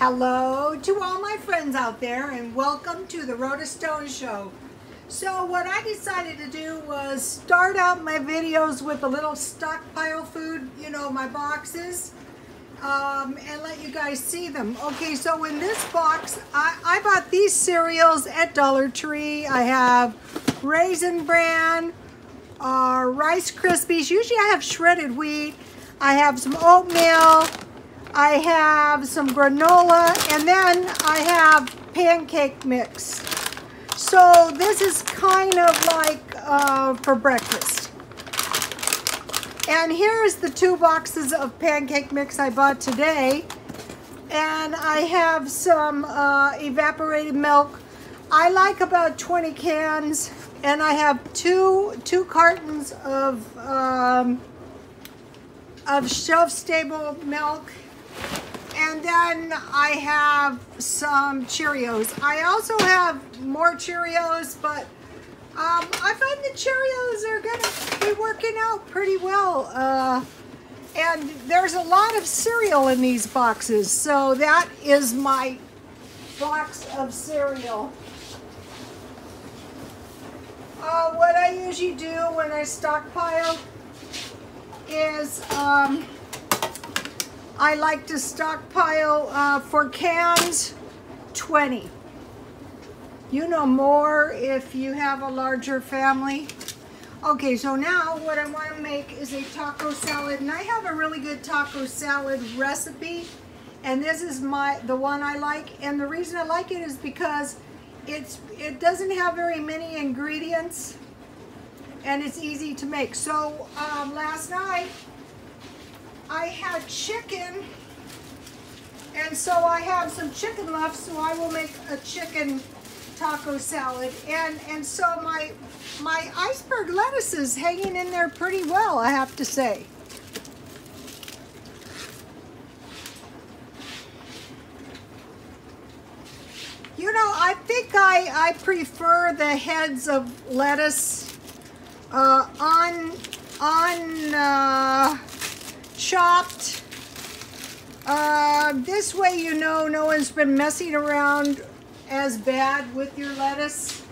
Hello to all my friends out there and welcome to the Rhoda Stone Show. So what I decided to do was start out my videos with a little stockpile food, you know, my boxes, um, and let you guys see them. Okay, so in this box, I, I bought these cereals at Dollar Tree. I have Raisin Bran, uh, Rice Krispies. Usually I have shredded wheat. I have some oatmeal, I have some granola, and then I have pancake mix. So this is kind of like uh, for breakfast. And here's the two boxes of pancake mix I bought today. And I have some uh, evaporated milk. I like about 20 cans. And I have two, two cartons of, um, of shelf-stable milk and then I have some Cheerios. I also have more Cheerios, but um, I find the Cheerios are going to be working out pretty well. Uh, and there's a lot of cereal in these boxes, so that is my box of cereal. Uh, what I usually do when I stockpile is um, I like to stockpile uh, for cans 20. You know more if you have a larger family. Okay, so now what I want to make is a taco salad, and I have a really good taco salad recipe, and this is my the one I like, and the reason I like it is because it's it doesn't have very many ingredients, and it's easy to make. So um, last night I had chicken, and so I have some chicken left, so I will make a chicken taco salad. And, and so my, my iceberg lettuce is hanging in there pretty well, I have to say. You know, I think I, I prefer the heads of lettuce uh, on, on uh, chopped. Uh, this way you know no one's been messing around as bad with your lettuce.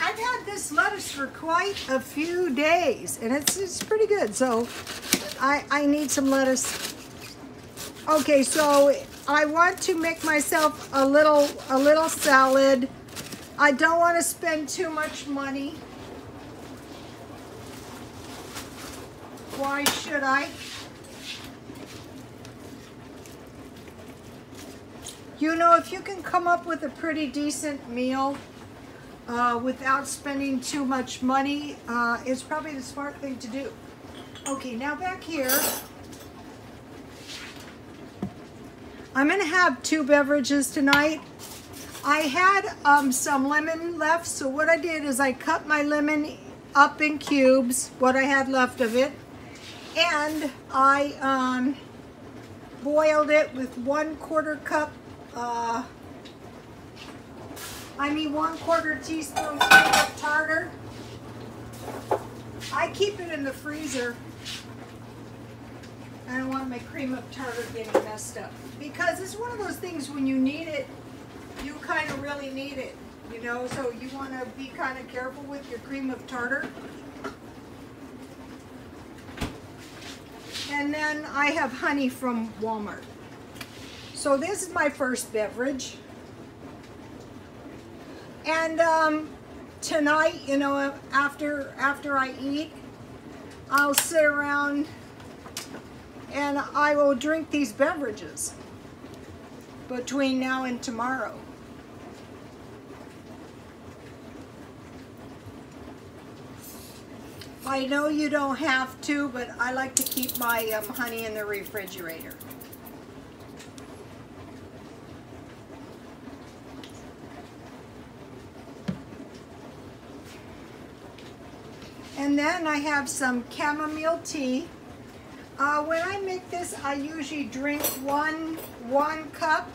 I've had this lettuce for quite a few days and it's, it's pretty good. So I, I need some lettuce. Okay, so I want to make myself a little, a little salad. I don't want to spend too much money. Why should I? You know, if you can come up with a pretty decent meal uh, without spending too much money, uh, it's probably the smart thing to do. Okay, now back here, I'm to have two beverages tonight. I had um, some lemon left, so what I did is I cut my lemon up in cubes, what I had left of it, and I um, boiled it with one quarter cup uh, I mean one quarter teaspoon of tartar. I keep it in the freezer. I don't want my cream of tartar getting messed up. Because it's one of those things when you need it, you kind of really need it. You know, so you want to be kind of careful with your cream of tartar. And then I have honey from Walmart. So this is my first beverage. And um, tonight, you know, after after I eat, I'll sit around and I will drink these beverages between now and tomorrow. I know you don't have to, but I like to keep my um, honey in the refrigerator. And then I have some chamomile tea. Uh, when I make this, I usually drink one, one cup.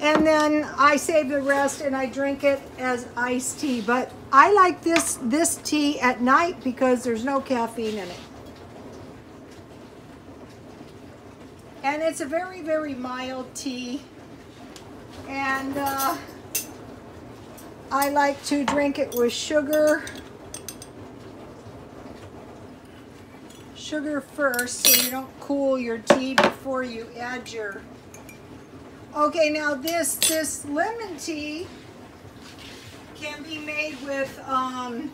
And then I save the rest and I drink it as iced tea. But I like this, this tea at night because there's no caffeine in it. And it's a very, very mild tea. And uh, I like to drink it with sugar. Sugar first so you don't cool your tea before you add your... Okay, now this, this lemon tea can be made with, um,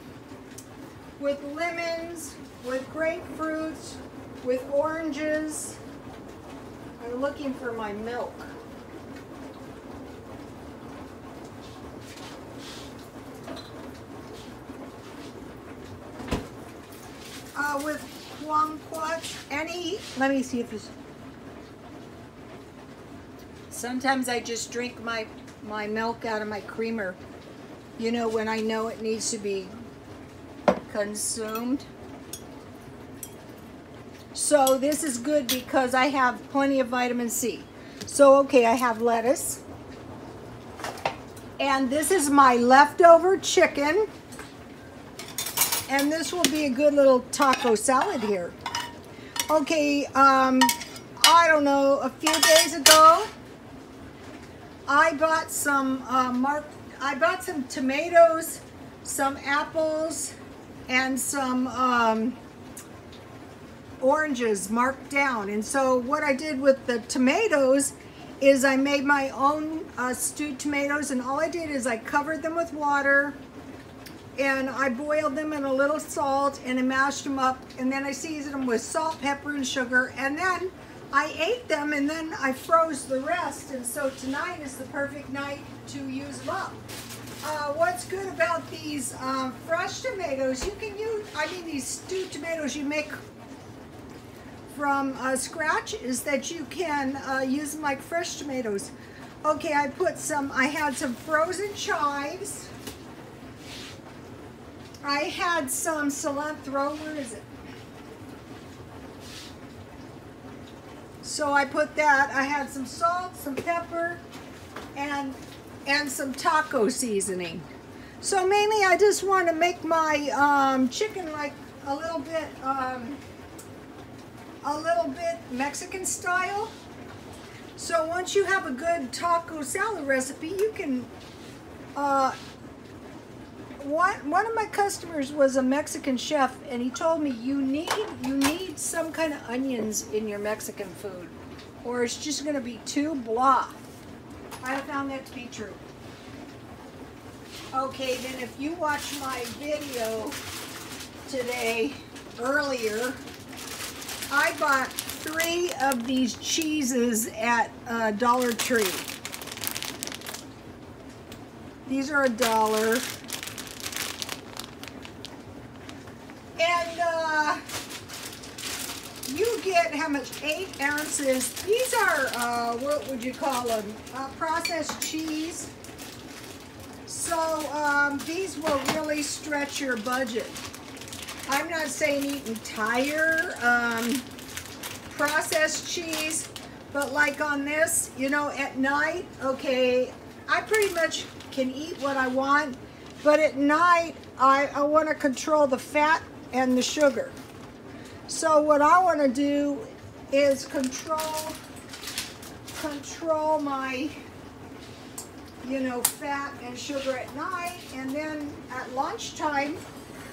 with lemons, with grapefruits, with oranges. I'm looking for my milk. Uh, with kumquat, any, let me see if this, sometimes I just drink my, my milk out of my creamer, you know, when I know it needs to be consumed. So this is good because I have plenty of vitamin C. So, okay, I have lettuce. And this is my leftover chicken. And this will be a good little taco salad here. Okay, um, I don't know, a few days ago, I bought some uh, mark. I bought some tomatoes, some apples, and some um, oranges marked down. And so what I did with the tomatoes is I made my own uh, stewed tomatoes and all I did is I covered them with water and I boiled them in a little salt and I mashed them up and then I seasoned them with salt, pepper, and sugar and then I ate them and then I froze the rest and so tonight is the perfect night to use them up. Uh, what's good about these um, fresh tomatoes, you can use, I mean these stewed tomatoes you make from uh, scratch is that you can uh, use them like fresh tomatoes. Okay, I put some, I had some frozen chives. I had some cilantro, where is it? So I put that, I had some salt, some pepper, and, and some taco seasoning. So mainly I just want to make my um, chicken like a little bit um, a little bit Mexican style. So once you have a good taco salad recipe, you can, uh, one, one of my customers was a Mexican chef and he told me you need, you need some kind of onions in your Mexican food or it's just going to be too blah. I found that to be true. Okay, then if you watch my video today, earlier, I bought three of these cheeses at uh, Dollar Tree. These are a dollar. And uh, you get how much? Eight ounces. These are, uh, what would you call them? Uh, processed cheese. So um, these will really stretch your budget. I'm not saying eat entire um, processed cheese, but like on this, you know, at night, okay, I pretty much can eat what I want, but at night, I, I want to control the fat and the sugar. So what I want to do is control control my you know fat and sugar at night and then at lunchtime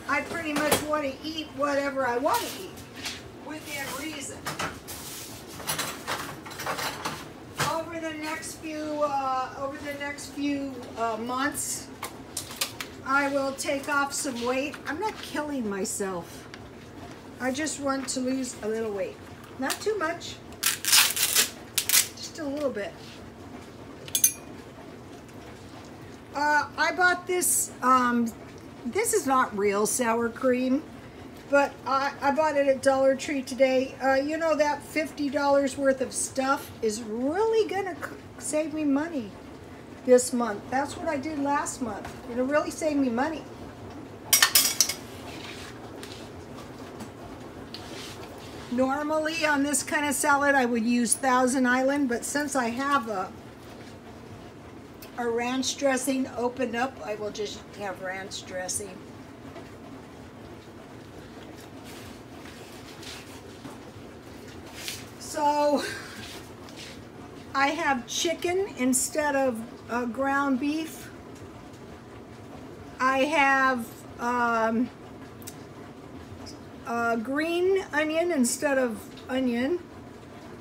I pretty much want to eat whatever I want to eat within reason. Over the next few uh, over the next few uh, months, I will take off some weight. I'm not killing myself. I just want to lose a little weight. Not too much, just a little bit. Uh, I bought this um, this is not real sour cream, but I, I bought it at Dollar Tree today. Uh, you know that $50 worth of stuff is really to save me money this month. That's what I did last month. It'll really save me money. Normally on this kind of salad I would use Thousand Island, but since I have a a ranch dressing opened up, I will just have ranch dressing. So, I have chicken instead of uh, ground beef. I have um, uh, green onion instead of onion.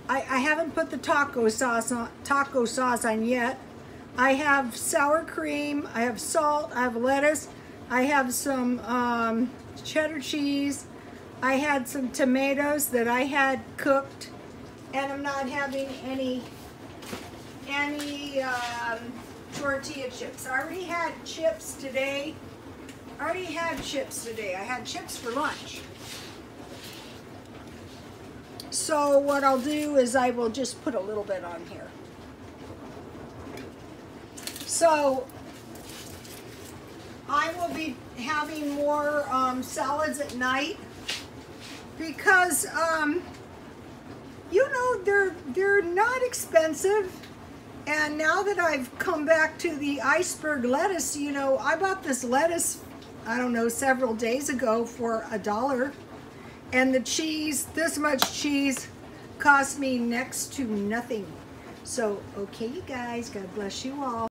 I, I haven't put the taco sauce on taco sauce on yet. I have sour cream. I have salt. I have lettuce. I have some um, cheddar cheese. I had some tomatoes that I had cooked, and I'm not having any any um, tortilla chips. I already had chips today. I already had chips today. I had chips for lunch. So what I'll do is I will just put a little bit on here. So I will be having more um, salads at night because um, you know they're they're not expensive and now that I've come back to the iceberg lettuce you know I bought this lettuce I don't know several days ago for a dollar and the cheese this much cheese cost me next to nothing. So okay you guys God bless you all